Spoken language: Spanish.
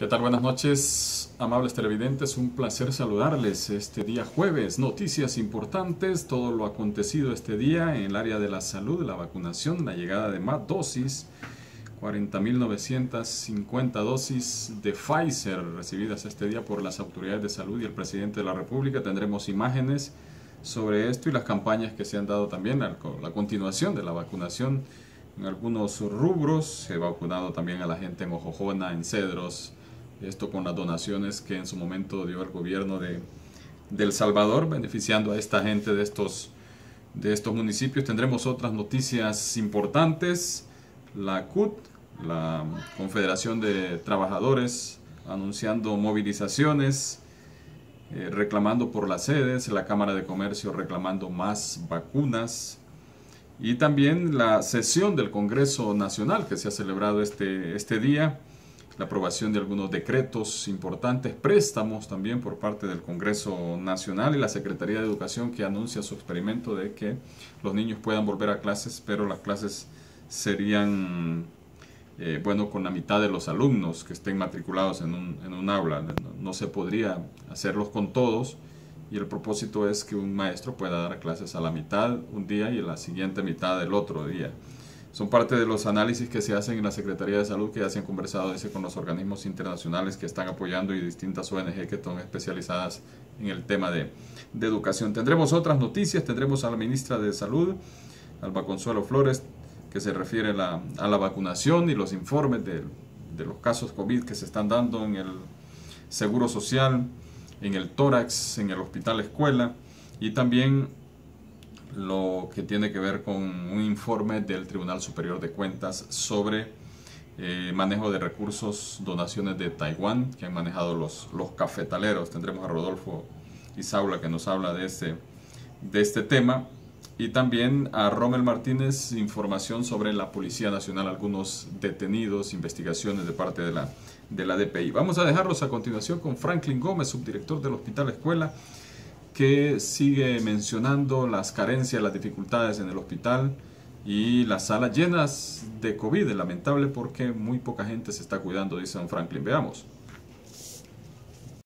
¿Qué tal? Buenas noches, amables televidentes. Un placer saludarles este día jueves. Noticias importantes, todo lo acontecido este día en el área de la salud, la vacunación, la llegada de más dosis, 40.950 dosis de Pfizer recibidas este día por las autoridades de salud y el presidente de la República. Tendremos imágenes sobre esto y las campañas que se han dado también, la, la continuación de la vacunación en algunos rubros. Se ha vacunado también a la gente en Ojojona, en Cedros, esto con las donaciones que en su momento dio el gobierno de, El Salvador, beneficiando a esta gente de estos, de estos municipios. Tendremos otras noticias importantes. La CUT, la Confederación de Trabajadores, anunciando movilizaciones, eh, reclamando por las sedes, la Cámara de Comercio reclamando más vacunas y también la sesión del Congreso Nacional que se ha celebrado este, este día la aprobación de algunos decretos importantes, préstamos también por parte del Congreso Nacional y la Secretaría de Educación que anuncia su experimento de que los niños puedan volver a clases, pero las clases serían, eh, bueno, con la mitad de los alumnos que estén matriculados en un, en un aula. No, se podría hacerlos con todos y el propósito es que un maestro pueda dar clases a la mitad un día y a la siguiente mitad del otro día son parte de los análisis que se hacen en la Secretaría de Salud, que ya se han conversado ese con los organismos internacionales que están apoyando y distintas ONG que están especializadas en el tema de, educación. Tendremos otras noticias, tendremos a la ministra de Salud, Alba Consuelo Flores, que se refiere a la vacunación y los informes de, de los casos COVID que se están dando en el Seguro Social, en el tórax, en el Hospital Escuela y también lo que tiene que ver con un informe del Tribunal Superior de Cuentas sobre eh, manejo de recursos, donaciones de Taiwán que han manejado los, los cafetaleros. Tendremos a Rodolfo Isaula que nos habla de este, de este tema. Y también a Rommel Martínez, información sobre la Policía Nacional, algunos detenidos, investigaciones de parte de la, de la DPI. Vamos a dejarlos a continuación con Franklin Gómez, subdirector del Hospital Escuela que sigue mencionando las carencias, las dificultades en el hospital y las salas llenas de COVID. Lamentable porque muy poca gente se está cuidando, dice don Franklin. Veamos.